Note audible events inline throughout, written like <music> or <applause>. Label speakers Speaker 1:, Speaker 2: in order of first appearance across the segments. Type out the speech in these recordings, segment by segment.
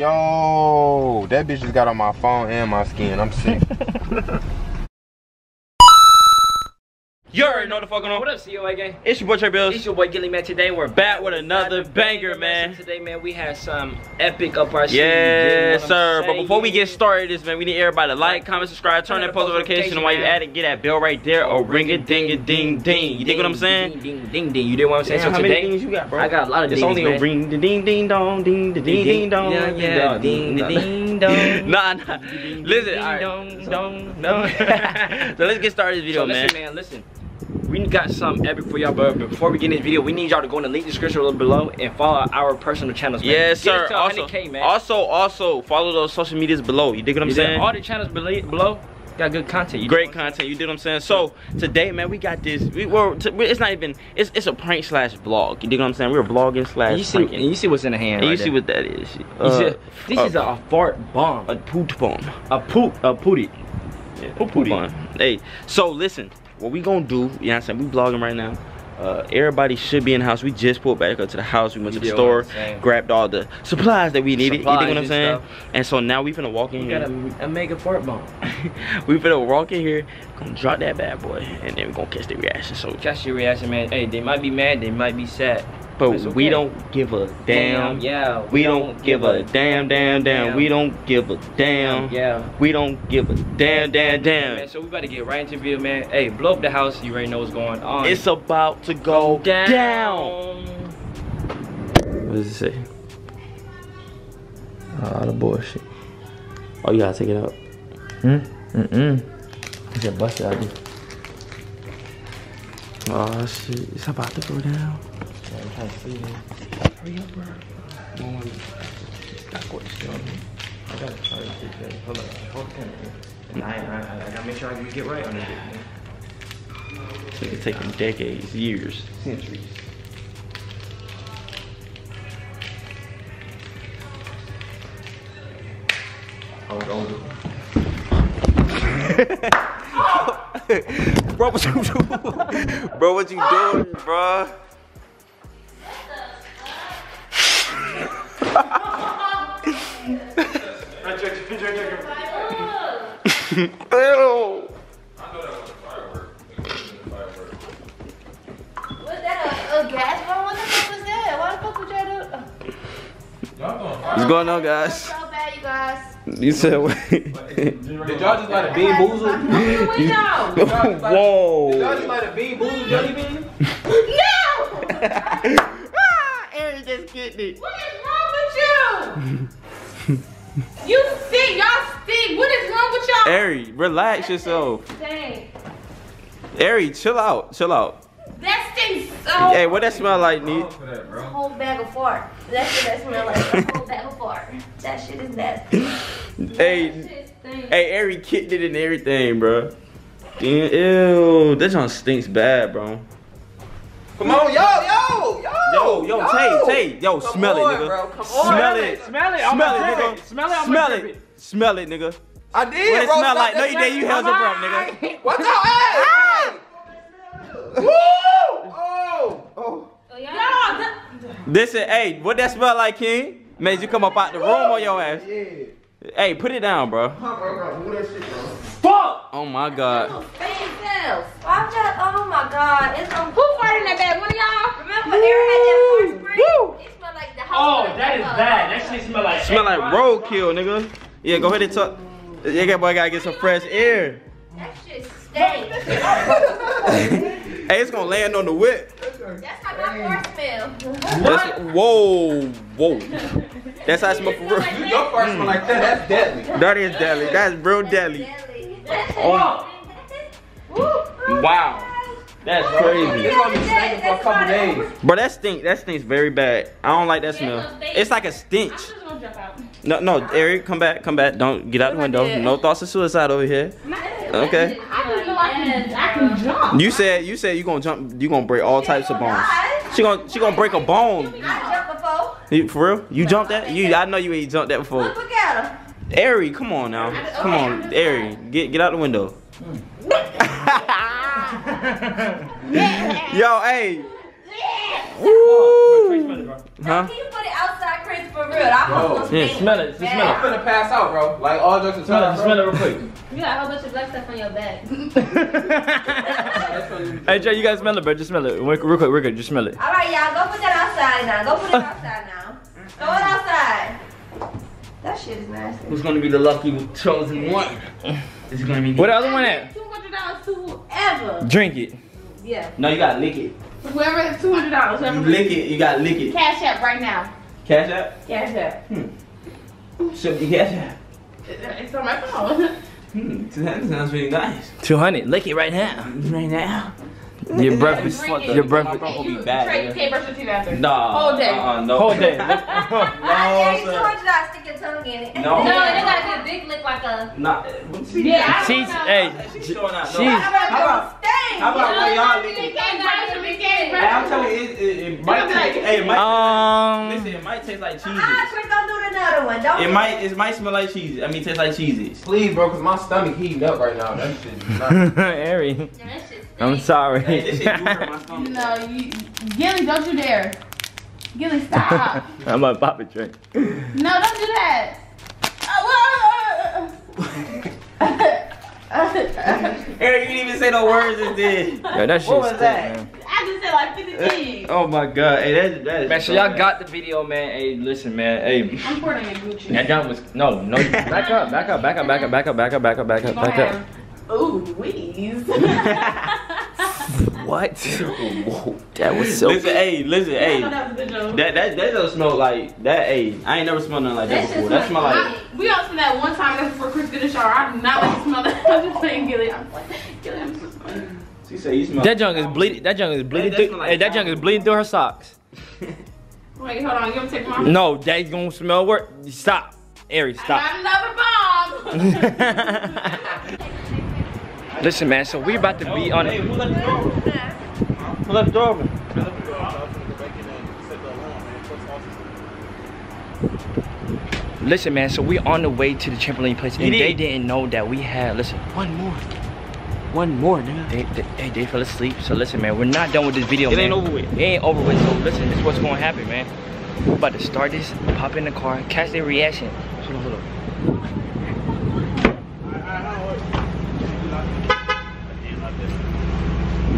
Speaker 1: Yo, that bitch just got on my phone and my skin. I'm sick. <laughs>
Speaker 2: You already know the fuck going on.
Speaker 3: What up, COA gang?
Speaker 2: It's your boy Tray Bills.
Speaker 3: It's your boy Gilly man. Today we're
Speaker 2: Back with another banger, man.
Speaker 3: Today, man, we had some epic up our sleeve.
Speaker 2: Yes,
Speaker 3: you know what I'm
Speaker 2: sir. But before we get started, this man, we need everybody to like, comment, subscribe, turn that post notification, and while you at it, get that bell right there or ring it, ding it, ding, ding. You dig what I'm saying?
Speaker 3: Ding, ding, ding, ding. You dig what I'm saying? So
Speaker 2: how many
Speaker 3: today,
Speaker 2: you got, bro?
Speaker 3: I got a lot of
Speaker 2: It's
Speaker 3: dings,
Speaker 2: only
Speaker 3: man.
Speaker 2: a ring, the ding, ding, dong, ding, the ding, ding, dong.
Speaker 3: Yeah, yeah, ding, the ding, dong. <laughs>
Speaker 2: Nah, nah. Listen, all right. <laughs> So let's get started this video, man.
Speaker 3: listen, man, listen. We got something epic for y'all, but before we get in this video, we need y'all to go in the link description a little below and follow our personal channels, man.
Speaker 2: Yes,
Speaker 3: Get
Speaker 2: sir. Also,
Speaker 3: 100K, man.
Speaker 2: also, also, follow those social medias below. You dig what I'm
Speaker 3: You
Speaker 2: saying?
Speaker 3: All the channels below, below got good content. You
Speaker 2: Great content, you did what I'm saying. So today, man, we got this. We were. It's not even. It's it's a prank slash vlog. You dig what I'm saying? We were vlogging slash
Speaker 3: you see,
Speaker 2: pranking.
Speaker 3: and you see what's in the hand.
Speaker 2: And you
Speaker 3: right
Speaker 2: see what that is. Uh,
Speaker 3: see- this
Speaker 2: uh,
Speaker 3: is a, fart bomb.
Speaker 2: a poot bomb.
Speaker 3: A poop, a pooty.
Speaker 2: Yeah,
Speaker 3: Poot
Speaker 2: poot bomb. Hey, so listen, what we gonna do? You know what I'm saying? We vlogging right now. Uh, everybody should be in the house. We just pulled back up to the house. We went
Speaker 3: You
Speaker 2: to the store,
Speaker 3: what I'm saying.
Speaker 2: grabbed all the supplies that we needed. you dig
Speaker 3: Supplies
Speaker 2: what I'm
Speaker 3: and
Speaker 2: saying?
Speaker 3: stuff.
Speaker 2: And so now we finna walk in
Speaker 3: You
Speaker 2: here.
Speaker 3: got a, a mega fart bomb. <laughs>
Speaker 2: we finna walk in here, gonna drop that bad boy, and then we gonna catch the reaction. So
Speaker 3: Catch your reaction, man. Hey, they might be mad, they might be sad.
Speaker 2: But
Speaker 3: It's
Speaker 2: we don't give a damn.
Speaker 3: yeah.
Speaker 2: We don't give a damn, damn, damn.
Speaker 3: Damn.
Speaker 2: We don't give a damn.
Speaker 3: Yeah.
Speaker 2: We don't give a damn, damn,
Speaker 3: Man,
Speaker 2: damn.
Speaker 3: so we about to get right into the video, man. Hey, blow up the house. You already know what's going on.
Speaker 2: It's about to go down.
Speaker 3: down.
Speaker 2: What does it say? Ah, the bullshit. Oh, you gotta take it out.
Speaker 3: Hmm? Mm-mm. It's a busted out there.
Speaker 2: Oh shit, it's about to go down.
Speaker 3: It.
Speaker 2: Hurry up, bro. Backwards, you know what I?
Speaker 3: I gotta try to see that. Hold on. Hold on. And I, I, I gotta make sure I get right on it, man.
Speaker 2: It's like it's taking decades, years, centuries.
Speaker 3: Hold on.
Speaker 2: bro, what you doing? bro, what you doing, bro? <laughs> Ew.
Speaker 4: Was that a, a gas bomb? What the fuck was that? Why the fuck would y'all do?
Speaker 2: What's going on, guys?
Speaker 4: So bad, you guys.
Speaker 2: You said what?
Speaker 1: Did y'all just let a bean boozle?
Speaker 4: Open the window.
Speaker 2: Whoa.
Speaker 1: Y'all just let a bean boozle jelly bean? <laughs>
Speaker 4: no! <laughs>
Speaker 2: ah, Aaron just getting it.
Speaker 4: What is
Speaker 2: relax yourself.
Speaker 4: Dang.
Speaker 2: Airi, chill out, chill out.
Speaker 4: That stinks so.
Speaker 2: Hey, what that smell like, Neat?
Speaker 4: A whole bag of fart. That's what that smell like. A whole bag of fart. That shit is nasty. <laughs>
Speaker 2: Hey,
Speaker 4: That
Speaker 2: hey, Airi kicked it and everything, bro. Ew, that joint stinks bad, bro.
Speaker 1: Come on, yo, yo, yo.
Speaker 2: Yo, yo, Tay, Tay, yo, smell it, nigga.
Speaker 1: bro, come on.
Speaker 2: Smell it.
Speaker 3: Smell it.
Speaker 2: Smell it, nigga.
Speaker 3: Smell it. I'ma
Speaker 2: Smell
Speaker 3: drip
Speaker 2: it. Smell it, nigga.
Speaker 1: I did,
Speaker 2: What it
Speaker 1: bro.
Speaker 2: smell
Speaker 1: Stop
Speaker 2: like? No,
Speaker 1: that
Speaker 2: you did. You held your breath, nigga.
Speaker 1: Watch out, hey! Woo! Oh! Oh!
Speaker 4: So y'all,
Speaker 2: Listen, hey, what that smell like, King? Made you come up out the room on your ass.
Speaker 1: Yeah.
Speaker 2: Hey, put it down, bro.
Speaker 1: Huh, bro, bro. Move that shit, bro.
Speaker 3: Fuck.
Speaker 2: Oh my God.
Speaker 4: Little fake cells. Oh my god. It's um.
Speaker 5: Who farted in that bag? One of y'all?
Speaker 4: Remember Aaron had that fart spray? It smelled like the house.
Speaker 3: Oh,
Speaker 4: that is
Speaker 3: that
Speaker 4: like
Speaker 3: is
Speaker 4: a-
Speaker 3: bad. That shit smell like.
Speaker 2: Smell like roadkill, nigga. Yeah, go ahead and talk. Yeah, boy gotta get some fresh air.
Speaker 4: That shit stinks. <laughs>
Speaker 2: Hey, it's gonna land on the whip.
Speaker 4: That's how my fart smell.
Speaker 2: That's, whoa, whoa. That's how it smell for real.
Speaker 1: Your fart smell like that. That's deadly.
Speaker 2: That is deadly. That's real deadly. Oh, wow. That's crazy.
Speaker 1: It's gonna be stinking for a couple days.
Speaker 2: Bro, that stink. That stinks very bad. I don't like that smell. It's like a stench.
Speaker 5: I'm just gonna jump out.
Speaker 2: No, no, Eric, come back, come back. Don't get out the window. No thoughts of suicide over here. Okay.
Speaker 5: I just know I can, jump.
Speaker 2: You said you said you gonna jump. You gonna break all types of bones. She gonna she gonna break a bone.
Speaker 4: I before.
Speaker 2: You, for real? You jumped that? You I know you ain't jumped that before.
Speaker 4: Look, look at her.
Speaker 2: Airi, come on now. Come on, Airi, get get out the window. <laughs> <laughs> <laughs> Yo, hey. Woo. Huh?
Speaker 4: Can you put it outside,
Speaker 6: Chris for real. I
Speaker 1: Bro.
Speaker 6: almost
Speaker 3: Yeah, smell it, just smell
Speaker 1: I'm finna pass out, bro. Like all jokes
Speaker 3: Smell it,
Speaker 1: aside,
Speaker 3: just smell it real quick.
Speaker 5: You got a whole bunch of black stuff on your back. <laughs>
Speaker 3: hey Jay, you guys smell it, bro. Just smell it. Real real quick, real quick. Just smell it.
Speaker 6: All right, y'all, go put that outside now. Go put it outside now. Throw it outside. That shit is nasty.
Speaker 2: Who's gonna be the lucky chosen one? This is gonna be.
Speaker 3: Where the other one at?
Speaker 5: Two hundred dollars to whoever.
Speaker 3: Drink it.
Speaker 6: Yeah.
Speaker 2: No, you gotta lick it.
Speaker 5: Whoever is two hundred dollars.
Speaker 2: You
Speaker 5: Whoever
Speaker 2: lick it. You gotta lick it.
Speaker 5: Cash app right now.
Speaker 2: Cash app.
Speaker 6: Cash up.
Speaker 2: Should be cash out.
Speaker 5: It's on my phone. <laughs>
Speaker 2: Hmm, that sounds really nice.
Speaker 3: 200. Lick it right now.
Speaker 2: Right now.
Speaker 3: Your breath is.
Speaker 5: Drink.
Speaker 3: Your breath
Speaker 2: My
Speaker 3: is.
Speaker 2: breath will be bad.
Speaker 5: Tray, you
Speaker 2: nigga.
Speaker 5: can't brush your teeth after.
Speaker 2: Nah.
Speaker 5: Whole day.
Speaker 2: Uh-uh, no.
Speaker 3: Whole day. <laughs>
Speaker 6: I dare you
Speaker 2: no,
Speaker 6: two
Speaker 2: sir.
Speaker 6: hundred dollars. Stick your tongue in it.
Speaker 2: No. <laughs>
Speaker 5: No, they gotta get a big lick like a.
Speaker 2: Nah. See,
Speaker 5: Yeah, I
Speaker 3: She's.
Speaker 5: don't know.
Speaker 3: Hey.
Speaker 2: She's showing out. No.
Speaker 3: She's-
Speaker 2: How about? How about when y'all lick
Speaker 5: You
Speaker 2: it?
Speaker 5: can't brush them, you can't brush
Speaker 2: Hey, I'm
Speaker 5: them.
Speaker 2: telling you, it, it, it might taste. Hey, it might.
Speaker 3: Um.
Speaker 2: listen, it might taste like
Speaker 6: Ah,
Speaker 2: cheeses.
Speaker 6: Tray, don't do another one. Don't.
Speaker 2: It might. It might smell like cheese. I mean, taste like cheeses.
Speaker 1: Please, bro, cause my stomach heating up right now. That shit is <laughs> not.
Speaker 3: Airi.
Speaker 5: Yeah, that shit
Speaker 3: I'm sorry.
Speaker 2: Hey, this shit do hurt my <laughs> stomach.
Speaker 5: No, you, Gilly, don't you dare. Gilly, stop. <laughs>
Speaker 3: I'm about to pop a drink.
Speaker 5: no, don't do that. I <laughs>
Speaker 2: Eric, you didn't even say no words and then.
Speaker 3: Yo, that shit
Speaker 2: What was
Speaker 3: stink,
Speaker 2: that?
Speaker 3: man.
Speaker 5: just said like 50 things.
Speaker 2: Oh my god, hey, that, that is
Speaker 3: Man, so y'all got the video, man. Hey, listen, man. Hey,
Speaker 5: I'm pouring it Gucci.
Speaker 3: that jump was no, no. Back up, back up, back up, back up, back up, back up, back up, back up, back up.
Speaker 5: Ooh, wheeze.
Speaker 3: What? <laughs> that was so.
Speaker 2: Listen, hey, listen,
Speaker 5: I
Speaker 2: hey.
Speaker 5: that a.
Speaker 2: That that that don't smell like that. Hey, I ain't never smelled nothing like that
Speaker 6: That
Speaker 2: before.
Speaker 6: shit
Speaker 2: That smell like.
Speaker 5: I- we all smelled that one time that's before Chris did a shower. I do not like to smell that. I'm just saying, Gilly. I'm like, Gilly, I'm so sorry.
Speaker 2: She said you smell.
Speaker 3: That junk is bleeding. That junk is bleeding
Speaker 2: that
Speaker 3: through.
Speaker 2: smell like
Speaker 3: Hey, that junk is bleeding through her socks. <laughs>
Speaker 5: Wait, hold on. You gonna take my.
Speaker 3: No, that's gonna smell worse. Stop, Airi,
Speaker 5: I
Speaker 3: stop.
Speaker 5: got another bomb. <laughs>
Speaker 3: Listen, man. So we're about to be on.
Speaker 2: Hey,
Speaker 3: A,
Speaker 2: who left the door? Who left the door open?
Speaker 3: listen, man. So we're on the way to the trampoline place, and they
Speaker 2: did.
Speaker 3: didn't know that we had. Listen, one more. One more, nigga. They, they, hey, they fell asleep. So listen, man. We're not done with this video,
Speaker 2: It
Speaker 3: man.
Speaker 2: ain't over with.
Speaker 3: It ain't over with. So listen, this is what's gonna happen, man. We're about to start this, pop in the car, catch their reaction. Hold on, hold on.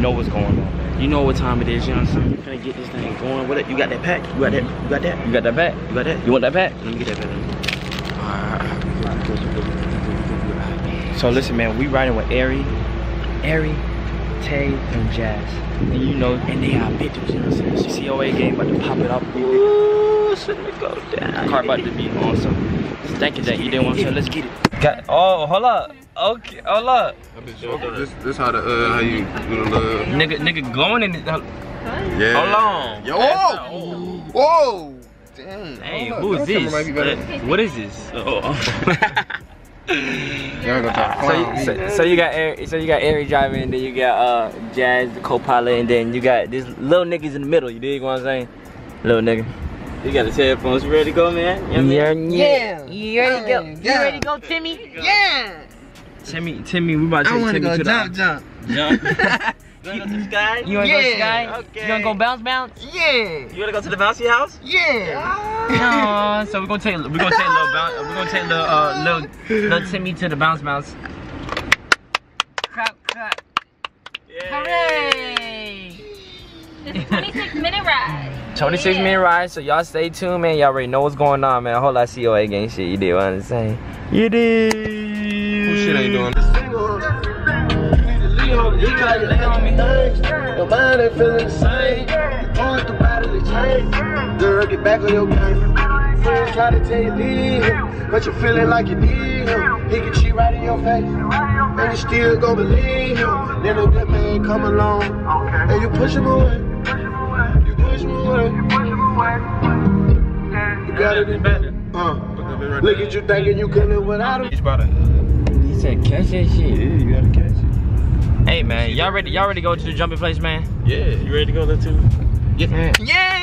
Speaker 3: Know what's going on.
Speaker 2: You know what time it is, you know what I'm saying? You finna get this thing going. What? You got that pack? You got that? You got that?
Speaker 3: You got that back?
Speaker 2: You got that?
Speaker 3: You want that back?
Speaker 2: Let me get that back.
Speaker 3: So listen, man, we riding with Airi, Airi, Tay, and Jazz. And you know, and they are bitches, you know what I'm saying? COA game about to pop it up.
Speaker 2: Ooh, let me go down.
Speaker 3: Car about to be on Thank you, that you didn't want to. Let's get it. Got, oh, hold up. Okay, hold up.
Speaker 1: This, this how the uh how you do the love.
Speaker 3: Nigga, nigga going in. The,
Speaker 1: Yeah.
Speaker 3: Hold on.
Speaker 1: Yo. Whoa. Whoa. Damn.
Speaker 3: hey,
Speaker 1: Hold
Speaker 3: who
Speaker 1: up.
Speaker 3: is
Speaker 1: That camera might be
Speaker 3: this? What is this? <laughs>
Speaker 1: Y'all
Speaker 3: So you, so, so you got Airi, so you got Airi driving, and then you got uh Jazz the co-pilot, and then you got this little niggas in the middle. You dig what I'm saying? Little nigga.
Speaker 2: You got his headphones. You ready to go, man? You know what I mean?
Speaker 3: yeah. You ready to go? You ready to go, Timmy? Yeah. Timmy, Timmy, we about to take Timmy to the
Speaker 1: jump.
Speaker 2: Jump. <laughs> you wanna go to the sky?
Speaker 3: You wanna go
Speaker 1: Yeah.
Speaker 3: sky?
Speaker 2: Okay.
Speaker 3: You wanna go bounce bounce?
Speaker 1: Yeah.
Speaker 2: You wanna go to the bouncy house?
Speaker 1: Yeah.
Speaker 3: No, so we're gonna take we're gonna take a little bounce we're gonna take little uh little little Timmy to the bounce bounce. Clap clap. Hooray!
Speaker 5: It's a 26 minute ride.
Speaker 3: 26 minute ride, so y'all stay tuned, man. Y'all already know what's going on, man. A whole lot of COA gang shit. You did what I'm saying? You did.
Speaker 7: Back on your game. Friends try to tell you leave him, but you're feeling like you need him. He can cheat right in your face, and you still gon' believe him. Then a good man come along, and you push him away. You push him away. You got it in better. Uh, look at you thinking you could live without him.
Speaker 1: He's about to.
Speaker 3: He said, catch that shit.
Speaker 1: Yeah, you gotta catch it.
Speaker 3: Hey, man, y'all ready? Y'all ready to go to the jumping place, man?
Speaker 2: Yeah. You ready to go there too?
Speaker 3: Yeah.
Speaker 1: Yeah,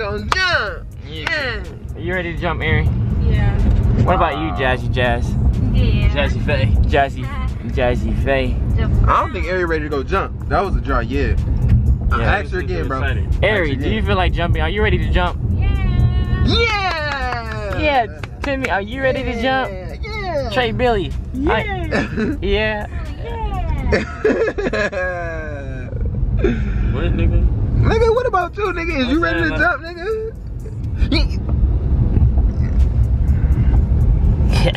Speaker 1: I wanna jump. Yeah. Hmm.
Speaker 3: You ready to jump, Aaron?
Speaker 5: Yeah.
Speaker 3: What about you, Jazzy Jazz?
Speaker 5: Yeah.
Speaker 3: Jazzy Faye. Jazzy. Jazzy Faye.
Speaker 1: I don't think Airi ready to go jump. That was a dry yeah.
Speaker 3: Yeah.
Speaker 1: Ask her again, bro.
Speaker 3: Airi, do you feel like jumping? Are you ready to jump?
Speaker 5: Yeah.
Speaker 1: Yeah.
Speaker 3: Yeah, Timmy, are you ready to jump?
Speaker 1: Yeah.
Speaker 3: Tray Billy. Yeah. <laughs> yeah.
Speaker 2: What, <laughs> <laughs> nigga?
Speaker 1: Nigga, what about you, nigga? Is you ready to jump, nigga? <laughs>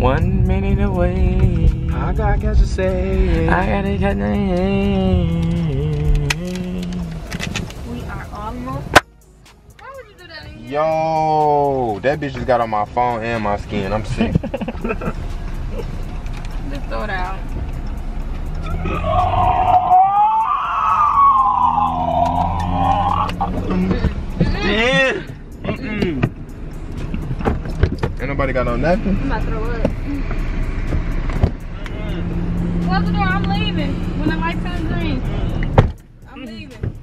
Speaker 3: One minute away.
Speaker 1: I gotta catch a say.
Speaker 3: I gotta get the
Speaker 5: We are almost. Why would you do that in here?
Speaker 1: Yo, that bitch just got on my phone and my skin. I'm sick. <laughs>
Speaker 5: Just throw it out.
Speaker 2: Damn.
Speaker 1: Ain't nobody got no napkin.
Speaker 5: I'm about to throw up. Close the door. I'm leaving. When the light turns green. I'm leaving.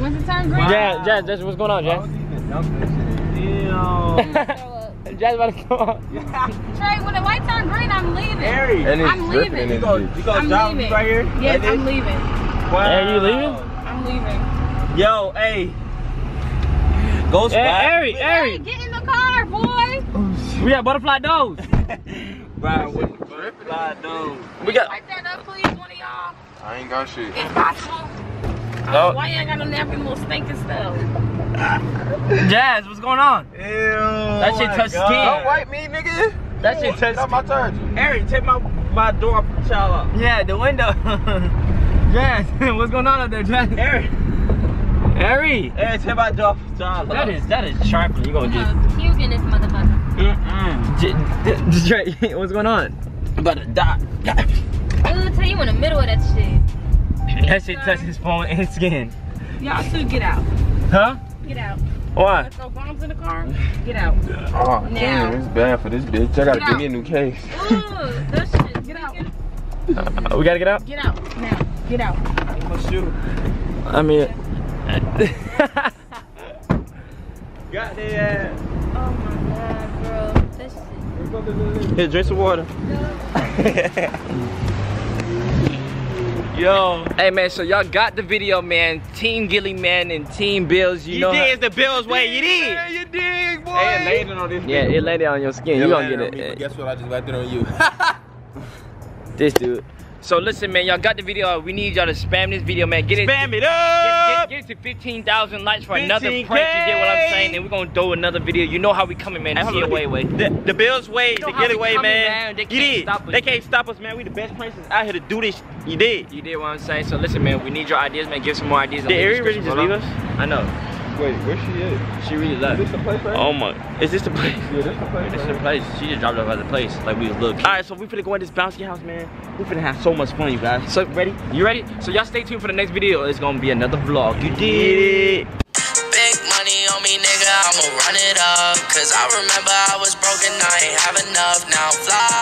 Speaker 5: Once it turns green,
Speaker 3: Jazz, Jazz, Jazz, what's going on, Jazz?
Speaker 2: Damn.
Speaker 5: throw up.
Speaker 3: Jazz about to come on. <laughs>
Speaker 5: Tray, when the light turns green, I'm leaving.
Speaker 2: Harry.
Speaker 1: And
Speaker 5: I'm leaving.
Speaker 1: in
Speaker 2: You
Speaker 1: this
Speaker 2: go, you go
Speaker 5: I'm
Speaker 2: drop
Speaker 5: leaving.
Speaker 2: right here?
Speaker 5: Yes,
Speaker 2: Like
Speaker 5: I'm leaving.
Speaker 2: Wow.
Speaker 3: Hey, you leaving?
Speaker 5: I'm leaving.
Speaker 2: Yo, hey. Go
Speaker 3: Hey,
Speaker 2: spot.
Speaker 3: Harry,
Speaker 5: Hey,
Speaker 3: Harry.
Speaker 5: get in the car, boy.
Speaker 3: We got butterfly doors. <laughs>
Speaker 2: Bro, with butterfly nose.
Speaker 3: We got.
Speaker 5: Wipe that up, please, one of y'all.
Speaker 1: I ain't got shit.
Speaker 5: It's possible.
Speaker 3: Oh.
Speaker 5: Why you ain't got no napkin, little stinking stuff?
Speaker 3: Jazz, what's going on?
Speaker 2: Ew.
Speaker 3: That shit
Speaker 2: my
Speaker 3: touch
Speaker 2: God.
Speaker 3: skin.
Speaker 1: Don't wipe me, nigga.
Speaker 3: That shit touch.
Speaker 1: That's my charger.
Speaker 2: Harry, take my my door child up.
Speaker 3: Yeah, the window. <laughs> Jazz, <laughs> what's going on up there, Jazz?
Speaker 2: Harry,
Speaker 3: Harry.
Speaker 2: Harry, take my door child up.
Speaker 3: That is that is sharp. You gonna get.
Speaker 5: puke in this motherfucker.
Speaker 2: Mm-mm.
Speaker 3: J- <laughs> J- what's going on?
Speaker 2: I'm about to die.
Speaker 5: Ooh, tell you in the middle of that shit.
Speaker 3: That shit touched his phone and his skin.
Speaker 5: Y'all should get out.
Speaker 3: Huh?
Speaker 5: Get out.
Speaker 3: Why?
Speaker 5: Let's throw bombs in the car. Get out.
Speaker 1: Oh,
Speaker 5: Now.
Speaker 1: damn, it's bad for this bitch. I gotta
Speaker 5: Get
Speaker 1: give
Speaker 5: out.
Speaker 1: me a new case.
Speaker 5: Ooh, that shit. Get out.
Speaker 3: Uh, we gotta get out.
Speaker 5: Get out. Now. Get out.
Speaker 2: My shoe.
Speaker 3: I mean. <laughs>
Speaker 2: Got that.
Speaker 5: Oh my god, bro. This shit.
Speaker 2: Here, drink some water. <laughs> Yo.
Speaker 3: hey man, so y'all got the video, man. Team Gilly man and Team Bills. You,
Speaker 2: You,
Speaker 3: know.
Speaker 2: did it's the Bills way. You did.
Speaker 1: Yeah, you dig, boy.
Speaker 2: Hey, landing on this.
Speaker 3: Yeah, it laid it on your skin.
Speaker 1: It
Speaker 3: you gonna get
Speaker 1: on me,
Speaker 3: it.
Speaker 1: but Guess what? I just wiped it on you. <laughs>
Speaker 3: This dude. So listen, man, y'all got the video. We need y'all to spam this video, man. Get it.
Speaker 2: Spam it
Speaker 3: Get,
Speaker 2: up.
Speaker 3: Get, to 15,000 likes for another
Speaker 2: 15K.
Speaker 3: prank. You get what I'm saying? And we're gonna do another video. You know how we coming, man. The COA way.
Speaker 2: The, the Bills way,
Speaker 3: know
Speaker 2: the
Speaker 3: how
Speaker 2: Gilly
Speaker 3: we
Speaker 2: way,
Speaker 3: coming,
Speaker 2: man.
Speaker 3: man. They can't stop us.
Speaker 2: They can't stop us, man. We the best pranksters out here to do this. You did.
Speaker 3: You did what I'm saying? So listen, man, we need your ideas, man. Give some more ideas.
Speaker 2: Did Airi really just leave us?
Speaker 3: I know.
Speaker 1: Wait, where she at?
Speaker 3: She really
Speaker 1: Is
Speaker 3: left.
Speaker 1: this the place right
Speaker 2: Oh my. Is this the place?
Speaker 1: Yeah, this the place
Speaker 3: This is
Speaker 1: right
Speaker 3: the place. She just dropped off at the place. Like we was looking.
Speaker 2: Alright, so we finna go in this bouncy house, man. We finna have so much fun, you guys.
Speaker 3: So ready? You ready? So y'all stay tuned for the next video. It's gonna be another vlog.
Speaker 2: You did it.
Speaker 8: Big money on me, nigga, I'ma run it up. Cause I remember I was broken, I ain't have enough. Now fly.